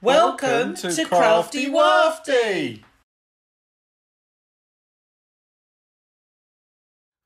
Welcome, to, Crafty Wafty.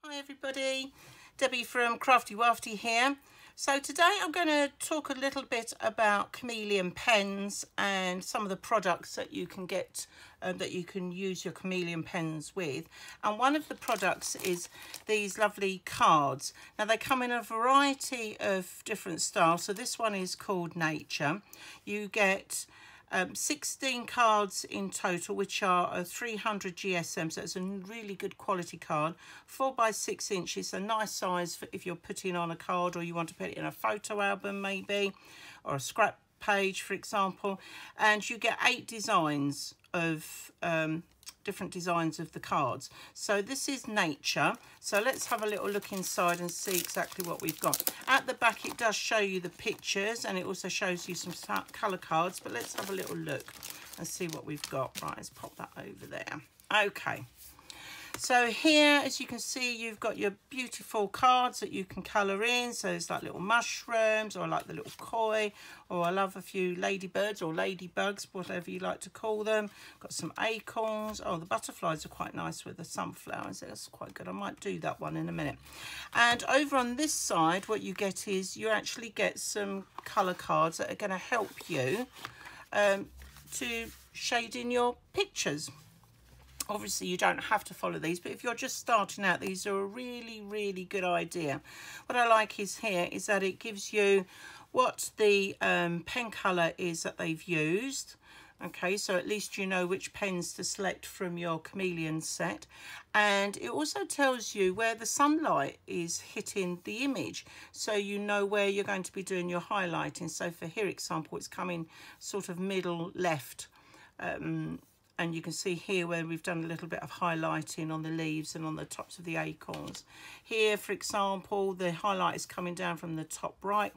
Hi everybody, Debbie from Crafty Wafty here. So today I'm going to talk a little bit about chameleon pens and some of the products that you can get uh, that you can use your chameleon pens with. And one of the products is these lovely cards. Now they come in a variety of different styles. So this one is called Nature. You get um, 16 cards in total, which are a 300 GSM, so it's a really good quality card. 4 by 6 inches, a nice size for if you're putting on a card or you want to put it in a photo album maybe, or a scrap page, for example. And you get eight designs of um, different designs of the cards. So this is nature. So let's have a little look inside and see exactly what we've got. At the back it does show you the pictures and it also shows you some colour cards. But let's have a little look and see what we've got. Right, let's pop that over there. Okay. So here, as you can see, you've got your beautiful cards that you can colour in. So it's like little mushrooms, or like the little koi, or I love a few ladybirds or ladybugs, whatever you like to call them. Got some acorns. Oh, the butterflies are quite nice with the sunflowers. That's quite good. I might do that one in a minute. And over on this side, what you get is you actually get some colour cards that are going to help you um, to shade in your pictures obviously you don't have to follow these but if you're just starting out these are a really really good idea. What I like is here is that it gives you what the um, pen colour is that they've used. Okay so at least you know which pens to select from your chameleon set. And it also tells you where the sunlight is hitting the image so you know where you're going to be doing your highlighting. So for here example it's coming sort of middle left um, and you can see here where we've done a little bit of highlighting on the leaves and on the tops of the acorns. Here, for example, the highlight is coming down from the top right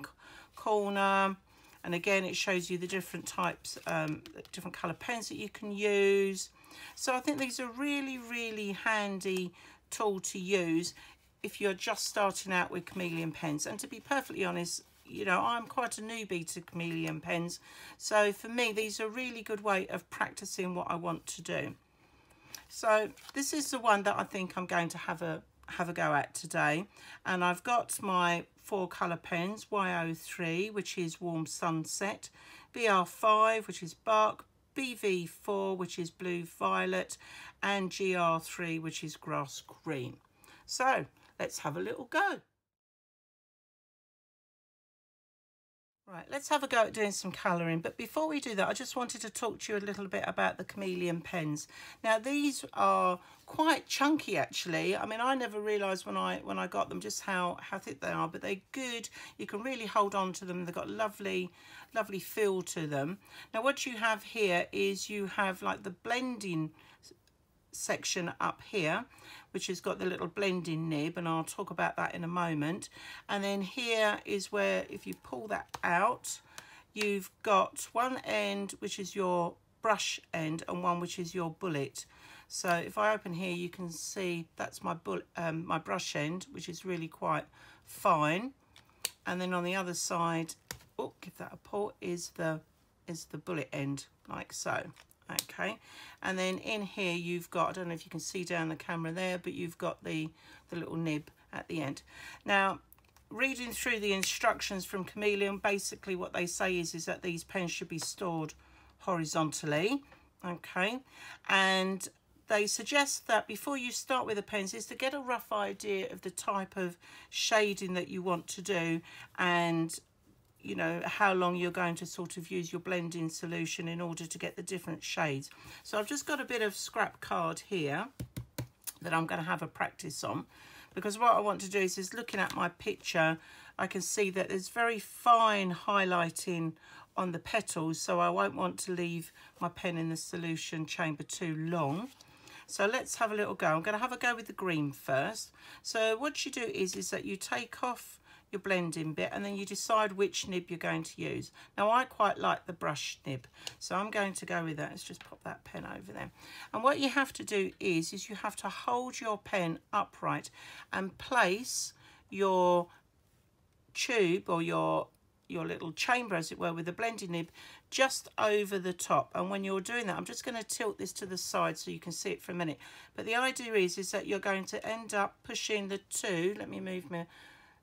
corner. And again, it shows you the different types, um, different colour pens that you can use. So I think these are really, really handy tool to use if you're just starting out with chameleon pens. And to be perfectly honest, you know, I'm quite a newbie to chameleon pens. So for me, these are a really good way of practicing what I want to do. So this is the one that I think I'm going to have a have a go at today. And I've got my four colour pens, Y03, which is Warm Sunset, BR5, which is Bark, BV4, which is Blue Violet, and GR3, which is Grass Green. So let's have a little go. Right, let's have a go at doing some colouring. But before we do that, I just wanted to talk to you a little bit about the chameleon pens. Now, these are quite chunky, actually. I mean, I never realised when I when I got them just how, how thick they are, but they're good. You can really hold on to them. They've got lovely, lovely feel to them. Now, what you have here is you have like the blending section up here which has got the little blending nib and I'll talk about that in a moment. And then here is where if you pull that out you've got one end which is your brush end and one which is your bullet. So if I open here you can see that's my bullet um, my brush end which is really quite fine. And then on the other side oh give that a pull is the is the bullet end like so okay. And then in here you've got I don't know if you can see down the camera there but you've got the the little nib at the end. Now reading through the instructions from Chameleon basically what they say is is that these pens should be stored horizontally. Okay. And they suggest that before you start with the pens is to get a rough idea of the type of shading that you want to do and you know, how long you're going to sort of use your blending solution in order to get the different shades. So I've just got a bit of scrap card here that I'm going to have a practice on because what I want to do is, is looking at my picture, I can see that there's very fine highlighting on the petals, so I won't want to leave my pen in the solution chamber too long. So let's have a little go. I'm going to have a go with the green first. So what you do is, is that you take off your blending bit and then you decide which nib you're going to use. Now I quite like the brush nib so I'm going to go with that. Let's just pop that pen over there. And what you have to do is, is you have to hold your pen upright and place your tube or your your little chamber as it were with the blending nib just over the top and when you're doing that I'm just going to tilt this to the side so you can see it for a minute but the idea is is that you're going to end up pushing the two let me move my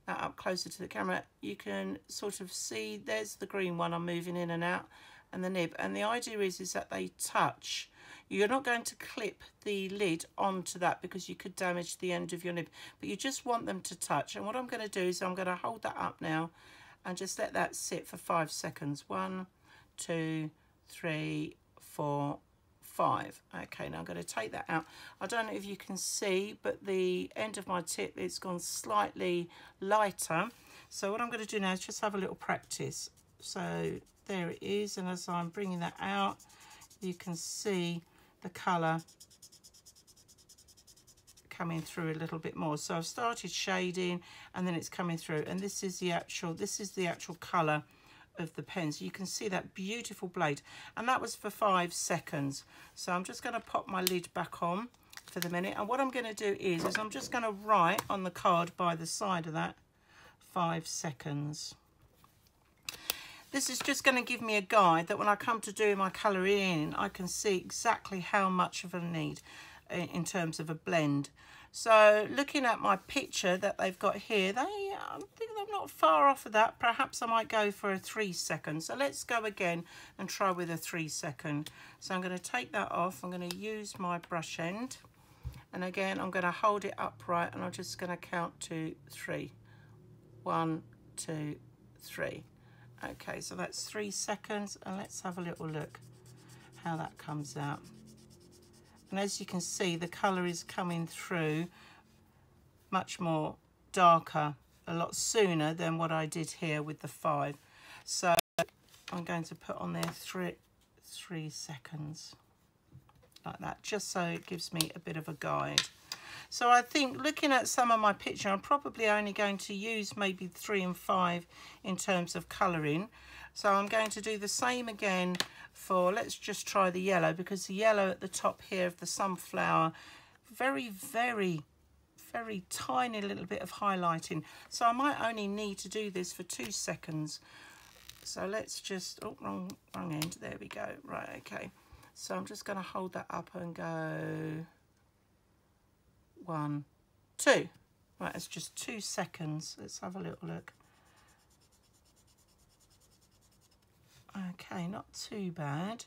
that up closer to the camera you can sort of see there's the green one I'm moving in and out and the nib and the idea is is that they touch you're not going to clip the lid onto that because you could damage the end of your nib, but you just want them to touch. And what I'm going to do is I'm going to hold that up now and just let that sit for five seconds. One, two, three, four, five. Okay, now I'm going to take that out. I don't know if you can see, but the end of my tip, it's gone slightly lighter. So what I'm going to do now is just have a little practice. So there it is. And as I'm bringing that out, you can see the colour coming through a little bit more. So I've started shading and then it's coming through and this is the actual, this is the actual colour of the pen. So you can see that beautiful blade and that was for five seconds. So I'm just going to pop my lid back on for the minute and what I'm going to do is, is I'm just going to write on the card by the side of that five seconds. This is just going to give me a guide that when I come to do my colouring in, I can see exactly how much of a need eh, in terms of a blend. So looking at my picture that they've got here, they I think they're not far off of that. Perhaps I might go for a three second. So let's go again and try with a three second. So I'm going to take that off. I'm going to use my brush end. And again, I'm going to hold it upright and I'm just going to count to three. One, two, three. Okay, so that's three seconds and let's have a little look how that comes out. And as you can see, the colour is coming through much more darker, a lot sooner than what I did here with the five. So I'm going to put on there three, three seconds like that, just so it gives me a bit of a guide. So I think looking at some of my picture, I'm probably only going to use maybe three and five in terms of colouring. So I'm going to do the same again for, let's just try the yellow because the yellow at the top here of the sunflower, very, very, very tiny little bit of highlighting. So I might only need to do this for two seconds. So let's just, oh, wrong, wrong end. There we go. Right, okay. So I'm just going to hold that up and go one, two. Right, it's just two seconds. Let's have a little look. Okay, not too bad.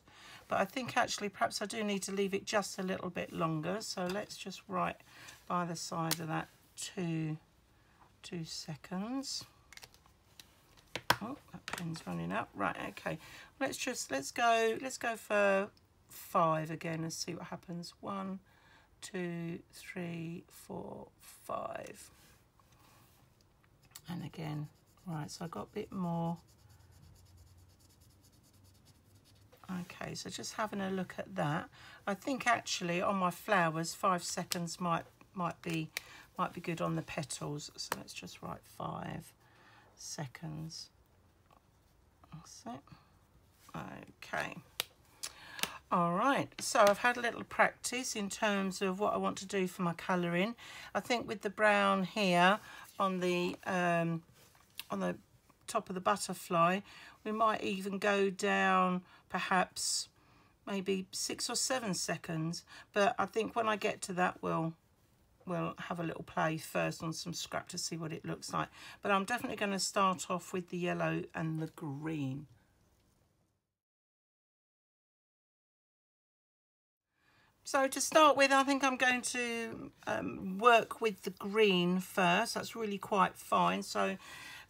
But I think actually perhaps I do need to leave it just a little bit longer. So let's just write by the side of that two, two seconds. Oh, that pen's running up. Right, okay. Let's just, let's go, let's go for five again and see what happens. One, two, three, four, five. And again, right, so I got a bit more. Okay, so just having a look at that. I think actually on my flowers, five seconds might might be might be good on the petals. So let's just write five seconds. That's it. Okay. All right, so I've had a little practice in terms of what I want to do for my colouring. I think with the brown here on the um, on the top of the butterfly, we might even go down perhaps maybe six or seven seconds. But I think when I get to that, we'll we'll have a little play first on some scrap to see what it looks like. But I'm definitely going to start off with the yellow and the green. So to start with, I think I'm going to um, work with the green first. That's really quite fine. So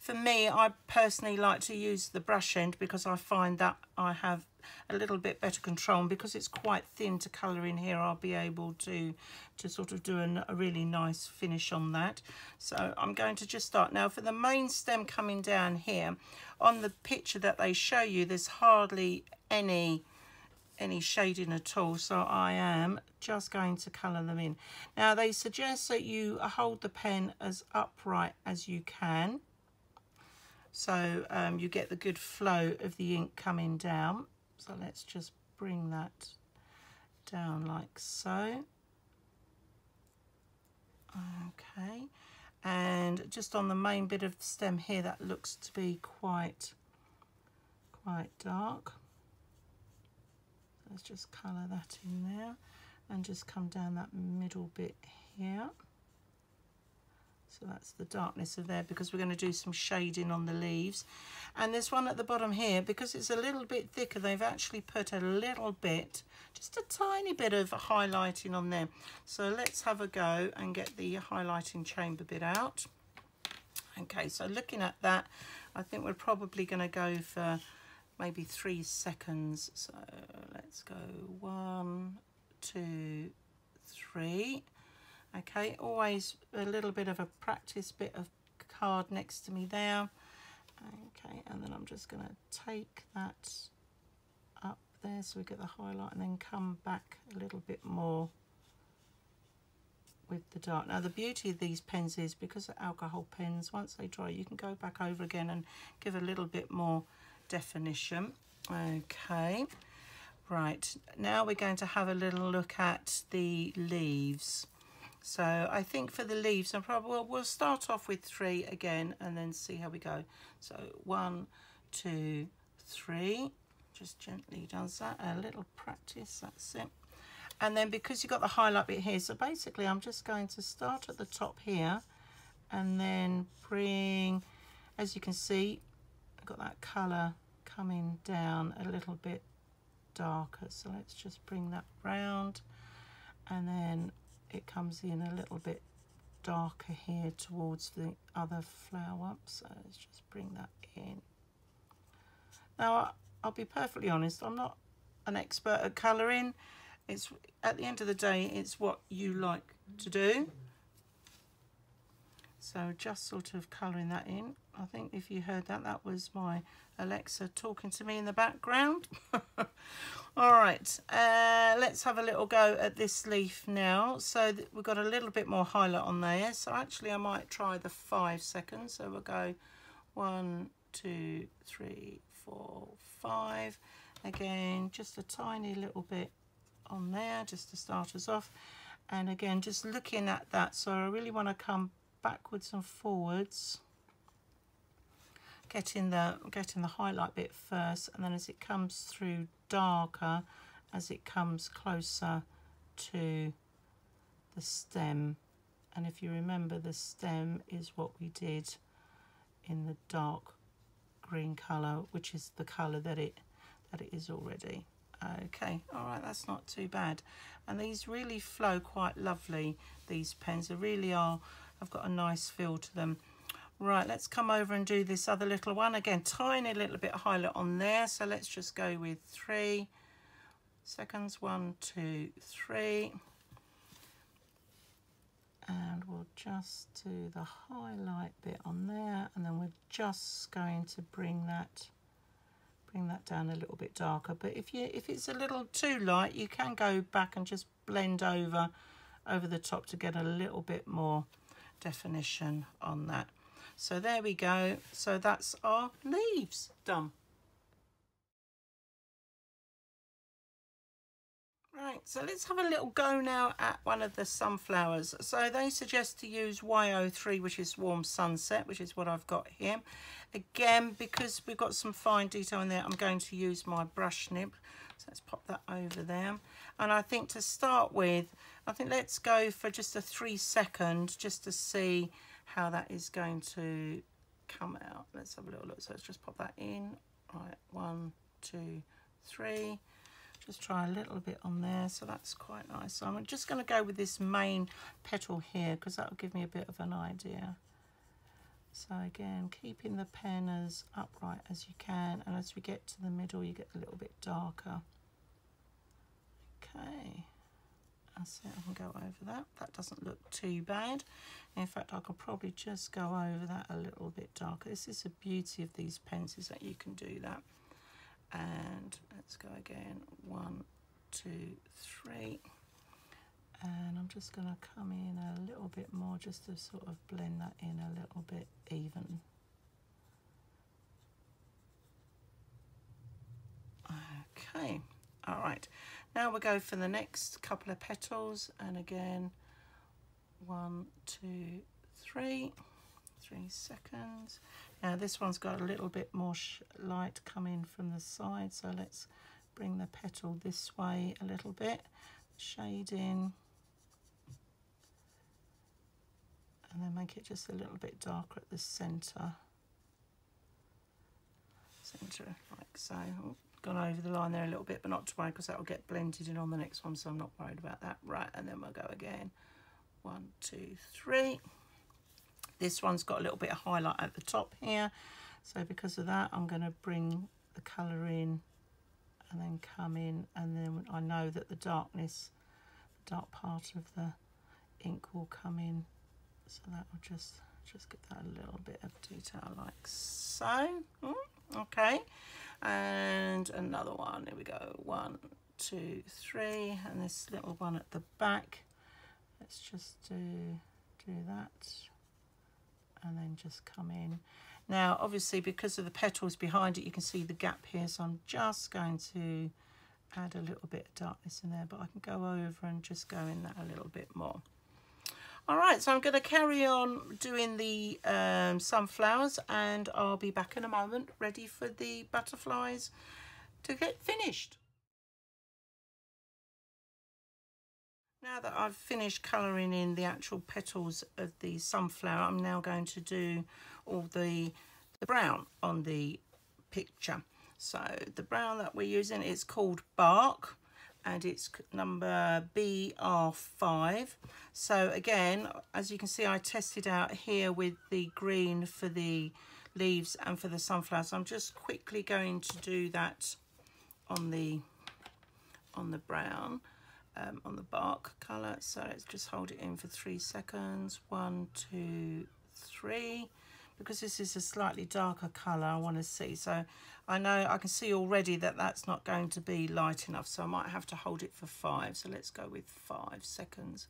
for me, I personally like to use the brush end because I find that I have a little bit better control. And because it's quite thin to colour in here, I'll be able to, to sort of do an, a really nice finish on that. So I'm going to just start. Now for the main stem coming down here, on the picture that they show you, there's hardly any any shading at all so I am just going to colour them in now they suggest that you hold the pen as upright as you can so um, you get the good flow of the ink coming down so let's just bring that down like so okay and just on the main bit of the stem here that looks to be quite quite dark. Let's just colour that in there and just come down that middle bit here. So that's the darkness of there because we're going to do some shading on the leaves. And this one at the bottom here, because it's a little bit thicker, they've actually put a little bit, just a tiny bit of highlighting on there. So let's have a go and get the highlighting chamber bit out. Okay, so looking at that, I think we're probably going to go for maybe three seconds. So let's go one, two, three. Okay, always a little bit of a practice bit of card next to me there. Okay, and then I'm just going to take that up there so we get the highlight and then come back a little bit more with the dark. Now the beauty of these pens is because they're alcohol pens, once they dry you can go back over again and give a little bit more definition. Okay, right, now we're going to have a little look at the leaves. So I think for the leaves, I'm probably we'll, we'll start off with three again and then see how we go. So one, two, three. Just gently does that. A little practice, that's it. And then because you've got the highlight bit here, so basically I'm just going to start at the top here and then bring, as you can see, I've got that colour coming down a little bit darker. So let's just bring that round and then it comes in a little bit darker here towards the other flower so let's just bring that in. Now I'll be perfectly honest I'm not an expert at colouring. It's at the end of the day it's what you like to do. So just sort of colouring that in I think if you heard that that was my Alexa talking to me in the background All right, uh, let's have a little go at this leaf now. So we've got a little bit more highlight on there. So actually I might try the five seconds. So we'll go one, two, three, four, five. Again, just a tiny little bit on there just to start us off. And again, just looking at that. So I really want to come backwards and forwards getting the getting the highlight bit first and then as it comes through darker as it comes closer to the stem. And if you remember the stem is what we did in the dark green color which is the color that it that it is already. Okay all right that's not too bad. And these really flow quite lovely these pens. They really are I've got a nice feel to them Right, let's come over and do this other little one. Again, tiny little bit of highlight on there. So let's just go with three seconds. One, two, three. And we'll just do the highlight bit on there. And then we're just going to bring that bring that down a little bit darker. But if you if it's a little too light, you can go back and just blend over over the top to get a little bit more definition on that. So there we go. So that's our leaves done. Right, so let's have a little go now at one of the sunflowers. So they suggest to use YO3, which is Warm Sunset, which is what I've got here. Again, because we've got some fine detail in there, I'm going to use my brush nib. So let's pop that over there. And I think to start with, I think let's go for just a three second, just to see how that is going to come out. Let's have a little look. So let's just pop that in. Right, one, two, three. Just try a little bit on there. So that's quite nice. So I'm just going to go with this main petal here because that will give me a bit of an idea. So again, keeping the pen as upright as you can. And as we get to the middle, you get a little bit darker. Okay. That's it, I can go over that. That doesn't look too bad. In fact, I could probably just go over that a little bit darker. This is the beauty of these pencils that you can do that. And let's go again. One, two, three. And I'm just going to come in a little bit more just to sort of blend that in a little bit even. Okay, all right. Now we'll go for the next couple of petals and again, one, two, three, three seconds. Now this one's got a little bit more light coming from the side, so let's bring the petal this way a little bit, shade in, and then make it just a little bit darker at the centre. Centre, like so. Oh, gone over the line there a little bit, but not to worry because that will get blended in on the next one, so I'm not worried about that. Right, and then we'll go again. One, two, three. This one's got a little bit of highlight at the top here, so because of that, I'm going to bring the colour in and then come in, and then I know that the darkness, the dark part of the ink will come in, so that will just just get that a little bit of detail like so. Mm, okay and another one here we go. One two three and this little one at the back. Let's just do do that and then just come in. Now obviously because of the petals behind it you can see the gap here so I'm just going to add a little bit of darkness in there but I can go over and just go in that a little bit more all right, so I'm going to carry on doing the um, sunflowers and I'll be back in a moment ready for the butterflies to get finished. Now that I've finished colouring in the actual petals of the sunflower, I'm now going to do all the, the brown on the picture. So the brown that we're using is called Bark and it's number BR5. So again, as you can see, I tested out here with the green for the leaves and for the sunflowers. I'm just quickly going to do that on the on the brown, um, on the bark colour. So let's just hold it in for three seconds. One, two, three because this is a slightly darker colour I want to see so I know I can see already that that's not going to be light enough so I might have to hold it for five. So let's go with five seconds.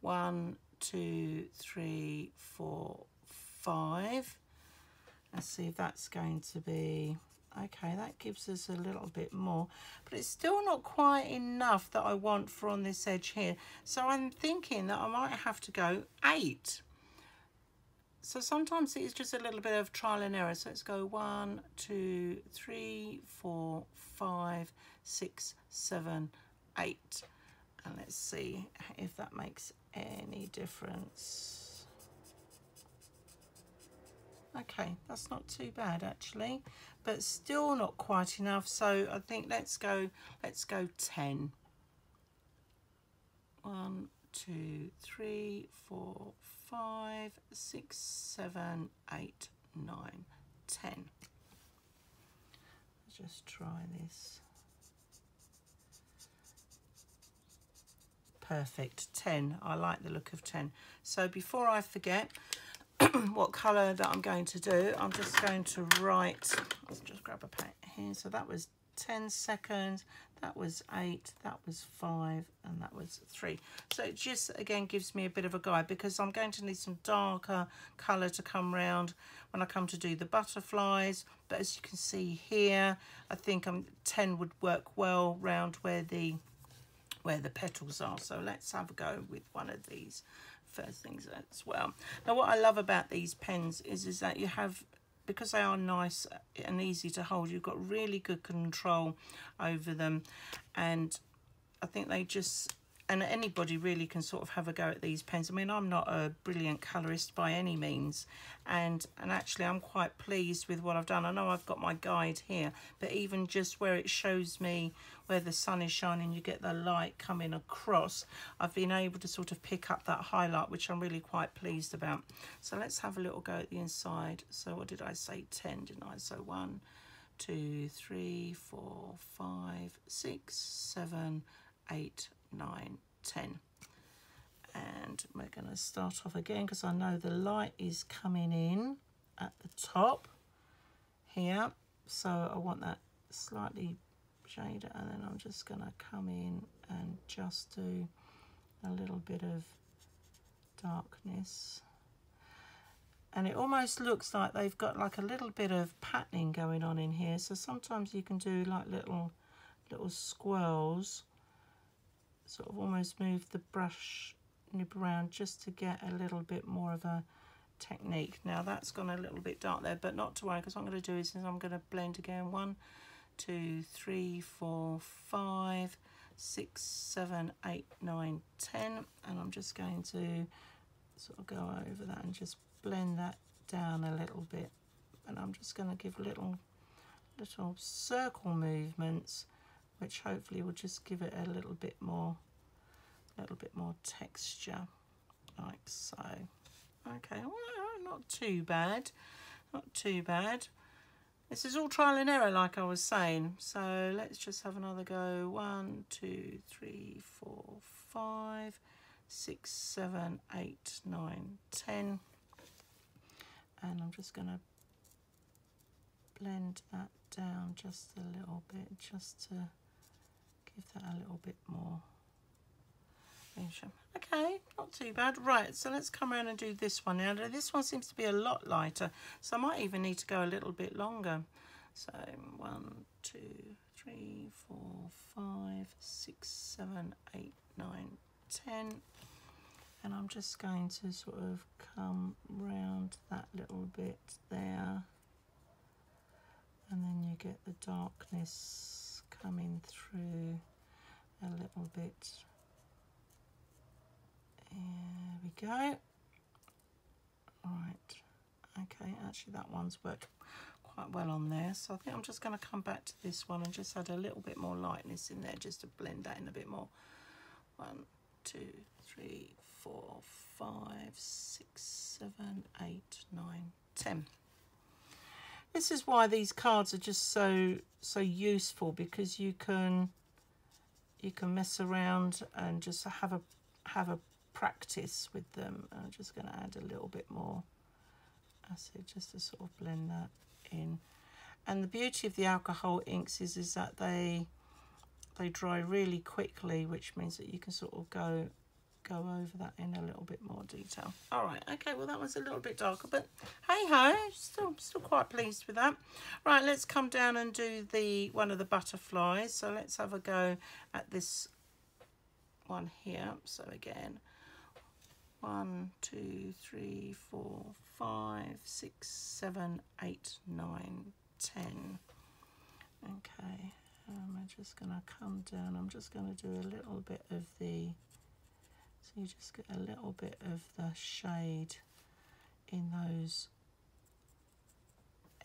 One two three four five. Let's see if that's going to be okay that gives us a little bit more but it's still not quite enough that I want for on this edge here. So I'm thinking that I might have to go eight so sometimes it's just a little bit of trial and error. So let's go one, two, three, four, five, six, seven, eight. And let's see if that makes any difference. Okay, that's not too bad actually, but still not quite enough. So I think let's go, let's go 10. One, two, three, four, five, six, seven, eight, nine, ten. Let's just try this. Perfect, 10. I like the look of 10. So before I forget what colour that I'm going to do, I'm just going to write, let's just grab a pen here. So that was 10 seconds. That was eight that was five and that was three. So it just again gives me a bit of a guide because I'm going to need some darker color to come round when I come to do the butterflies. But as you can see here I think I'm 10 would work well round where the where the petals are. So let's have a go with one of these first things as well. Now what I love about these pens is is that you have because they are nice and easy to hold, you've got really good control over them. And I think they just, and anybody really can sort of have a go at these pens. I mean, I'm not a brilliant colorist by any means. And, and actually, I'm quite pleased with what I've done. I know I've got my guide here, but even just where it shows me where the sun is shining, you get the light coming across. I've been able to sort of pick up that highlight, which I'm really quite pleased about. So let's have a little go at the inside. So what did I say? 10, didn't I? So one, two, three, four, five, six, seven, eight, nine, ten. And we're going to start off again because I know the light is coming in at the top here. So I want that slightly and then I'm just going to come in and just do a little bit of darkness and it almost looks like they've got like a little bit of patterning going on in here so sometimes you can do like little little squirrels sort of almost move the brush nib around just to get a little bit more of a technique. Now that's gone a little bit dark there, but not to worry because what I'm going to do is I'm going to blend again. One, two, three, four, five, six, seven, eight, nine, ten. And I'm just going to sort of go over that and just blend that down a little bit. And I'm just going to give little, little circle movements, which hopefully will just give it a little bit more, a little bit more texture, like so. Okay, well, not too bad, not too bad. This is all trial and error, like I was saying. So let's just have another go. One, two, three, four, five, six, seven, eight, nine, ten. And I'm just going to blend that down just a little bit, just to give that a little bit more. Okay, not too bad. Right, so let's come around and do this one now. This one seems to be a lot lighter, so I might even need to go a little bit longer. So one, two, three, four, five, six, seven, eight, nine, ten. And I'm just going to sort of come round that little bit there. And then you get the darkness coming through a little bit there we go. Right. Okay, actually that one's worked quite well on there. So I think I'm just going to come back to this one and just add a little bit more lightness in there just to blend that in a bit more. One, two, three, four, five, six, seven, eight, nine, ten. This is why these cards are just so so useful because you can you can mess around and just have a have a practice with them. I'm just going to add a little bit more acid just to sort of blend that in. And the beauty of the alcohol inks is, is that they they dry really quickly, which means that you can sort of go go over that in a little bit more detail. All right, okay, well that was a little bit darker, but hey ho, still still quite pleased with that. Right, let's come down and do the one of the butterflies. So let's have a go at this one here. So again, one, two, three, four, five, six, seven, eight, nine, ten. Okay, um, I'm just going to come down. I'm just going to do a little bit of the, so you just get a little bit of the shade in those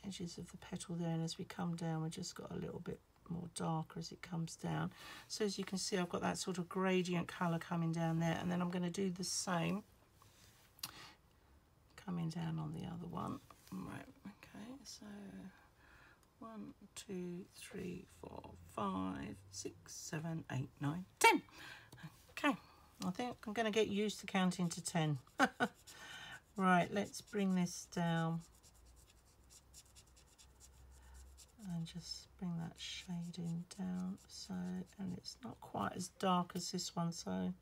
edges of the petal there. And as we come down, we just got a little bit more darker as it comes down. So as you can see, I've got that sort of gradient colour coming down there. And then I'm going to do the same coming down on the other one. Right, okay, so one, two, three, four, five, six, seven, eight, nine, ten. Okay, I think I'm going to get used to counting to ten. right, let's bring this down. And just bring that shading down so and it's not quite as dark as this one so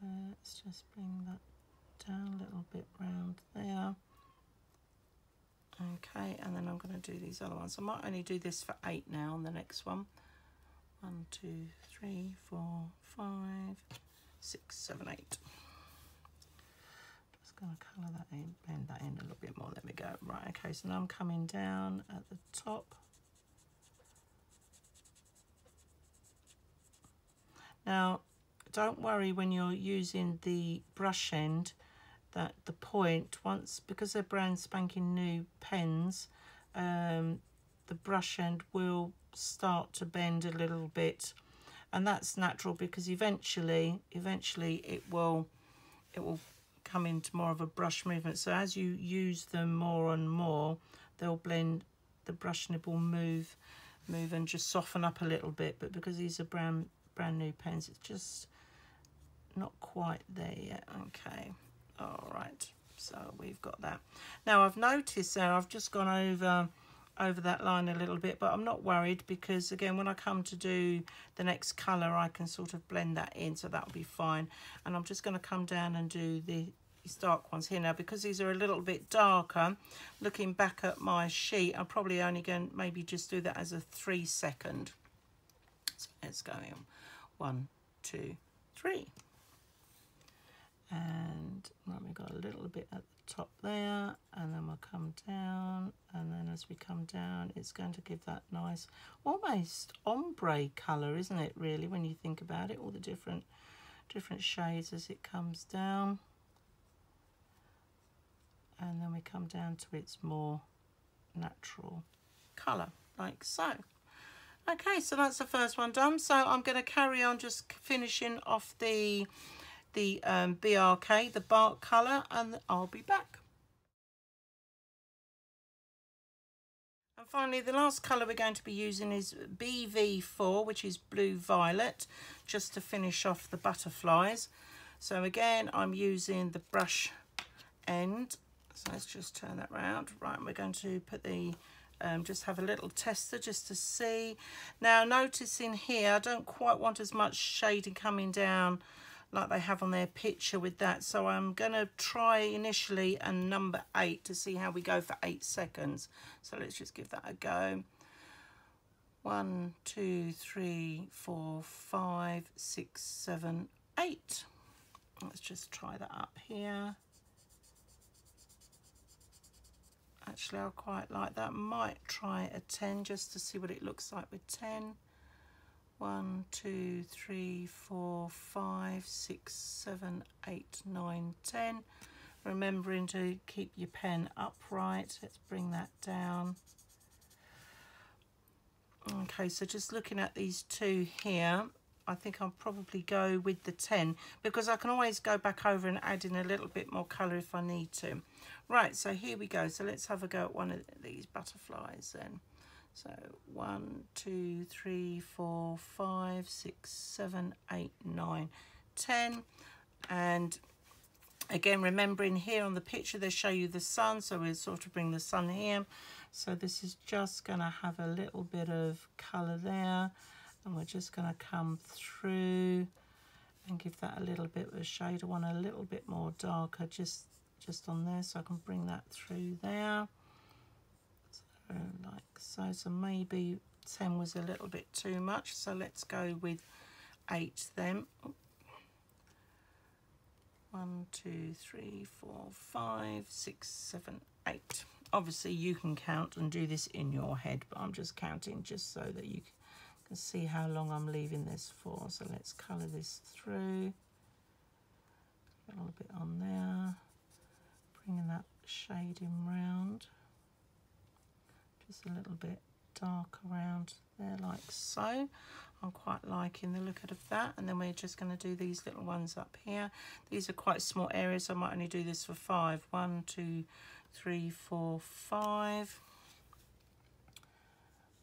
so let's just bring that down a little bit round there. Okay and then I'm going to do these other ones. I might only do this for eight now on the next one. One two three four five six seven eight going to colour that in, blend that in a little bit more. Let me go. Right, okay, so now I'm coming down at the top. Now, don't worry when you're using the brush end that the point, once, because they're brand spanking new pens, um, the brush end will start to bend a little bit and that's natural because eventually eventually it will it will come into more of a brush movement. So as you use them more and more, they'll blend, the brush nib will move, move and just soften up a little bit. But because these are brand, brand new pens, it's just not quite there yet. Okay, all right. So we've got that. Now I've noticed there, I've just gone over over that line a little bit but I'm not worried because again when I come to do the next colour I can sort of blend that in so that'll be fine. And I'm just going to come down and do the these dark ones here. Now because these are a little bit darker looking back at my sheet I'm probably only going to maybe just do that as a three second so let's go in. One two three. And right, we've got a little bit at the top there and then we'll come down and then as we come down it's going to give that nice almost ombre colour isn't it really when you think about it? All the different different shades as it comes down. And then we come down to its more natural colour like so. Okay so that's the first one done. So I'm going to carry on just finishing off the the um, BRK the bark colour and I'll be back and finally the last colour we're going to be using is BV4 which is blue violet just to finish off the butterflies so again I'm using the brush end so let's just turn that round. Right, we're going to put the, um, just have a little tester just to see. Now notice in here, I don't quite want as much shading coming down like they have on their picture with that. So I'm going to try initially a number eight to see how we go for eight seconds. So let's just give that a go. One, two, three, four, five, six, seven, eight. Let's just try that up here. Actually, I quite like that. Might try a 10 just to see what it looks like with 10. 1, 2, 3, 4, 5, 6, 7, 8, 9, 10. Remembering to keep your pen upright. Let's bring that down. Okay, so just looking at these two here, I think I'll probably go with the 10 because I can always go back over and add in a little bit more colour if I need to. Right, so here we go. So let's have a go at one of these butterflies then. So one, two, three, four, five, six, seven, eight, nine, ten. And again, remembering here on the picture, they show you the sun. So we'll sort of bring the sun here. So this is just going to have a little bit of colour there. And we're just going to come through and give that a little bit of a shade. I want a little bit more darker, just just on there so I can bring that through there like so so maybe 10 was a little bit too much. So let's go with 8 then. One two three four five six seven eight. Obviously you can count and do this in your head but I'm just counting just so that you can see how long I'm leaving this for. So let's colour this through. A little bit on there. Bringing that shading round just a little bit dark around there like so I'm quite liking the look of that and then we're just going to do these little ones up here these are quite small areas I might only do this for five one two three four five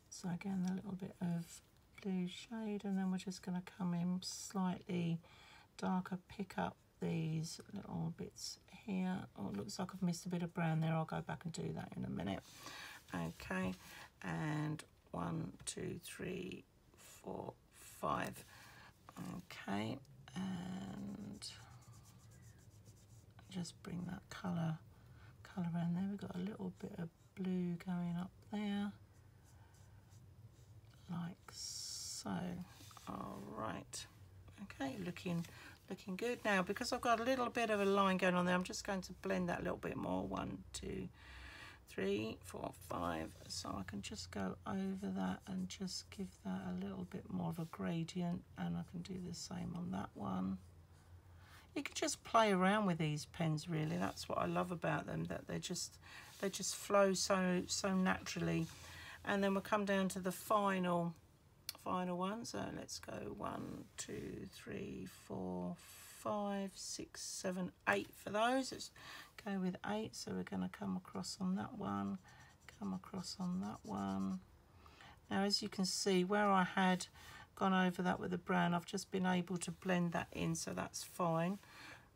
so again a little bit of blue shade and then we're just going to come in slightly darker pick up these little bits here. Oh, it looks like I've missed a bit of brown there. I'll go back and do that in a minute. Okay, and one, two, three, four, five. Okay, and just bring that colour colour around there. We've got a little bit of blue going up there, like so. All right. Okay, looking looking good now because I've got a little bit of a line going on there I'm just going to blend that a little bit more one two three four five. So I can just go over that and just give that a little bit more of a gradient and I can do the same on that one. You can just play around with these pens really. That's what I love about them that they just they just flow so so naturally. And then we'll come down to the final final one. So let's go one, two, three, four, five, six, seven, eight for those. Let's go with eight. So we're going to come across on that one, come across on that one. Now, as you can see, where I had gone over that with the brown, I've just been able to blend that in, so that's fine.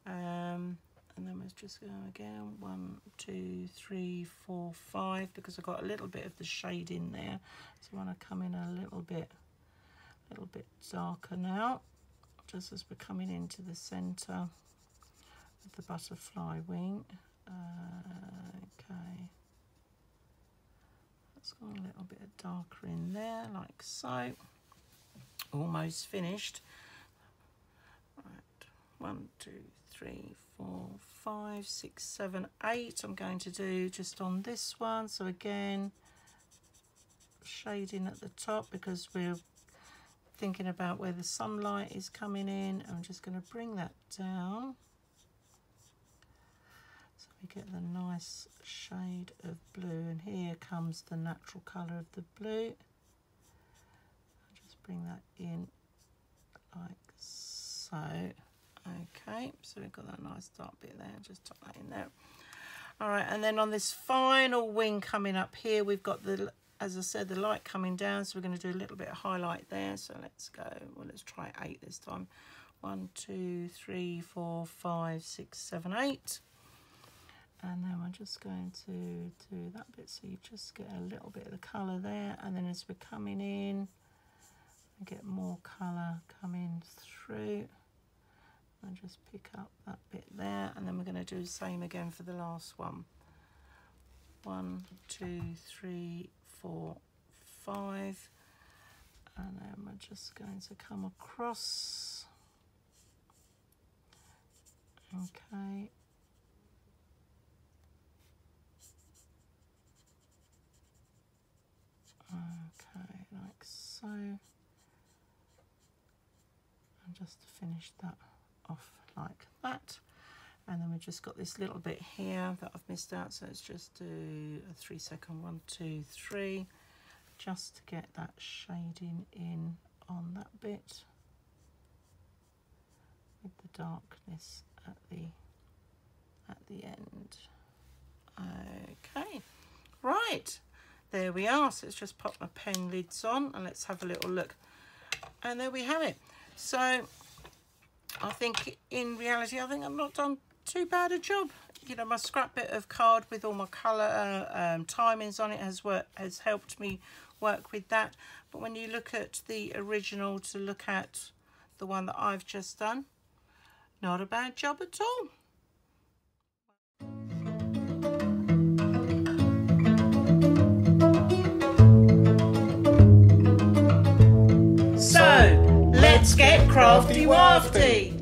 Um, and then let's just go again one two three four five because I've got a little bit of the shade in there so I want to come in a little bit a little bit darker now, just as we're coming into the centre of the butterfly wing. Uh, okay, let's go a little bit darker in there, like so. Almost finished. Right, one, two, three, four, five, six, seven, eight. I'm going to do just on this one. So again, shading at the top because we're thinking about where the sunlight is coming in. I'm just going to bring that down. So we get the nice shade of blue and here comes the natural colour of the blue. I'll just bring that in like so. Okay, so we've got that nice dark bit there, just tuck that in there. All right, and then on this final wing coming up here, we've got the as I said, the light coming down, so we're going to do a little bit of highlight there. So let's go, well, let's try eight this time. One, two, three, four, five, six, seven, eight. And then we're just going to do that bit so you just get a little bit of the colour there. And then as we're coming in, we get more colour coming through. And just pick up that bit there. And then we're going to do the same again for the last one. One, two, three, four, five. And then we're just going to come across. Okay. Okay, like so. And just to finish that off like that and then we've just got this little bit here that I've missed out so let's just do a three second one two three just to get that shading in on that bit with the darkness at the at the end. Okay right there we are. So let's just pop my pen lids on and let's have a little look. And there we have it. So I think in reality I think I've not done too bad a job. You know, my scrap bit of card with all my colour um, timings on it has worked, has helped me work with that. But when you look at the original to look at the one that I've just done, not a bad job at all. So, let's get crafty wafty.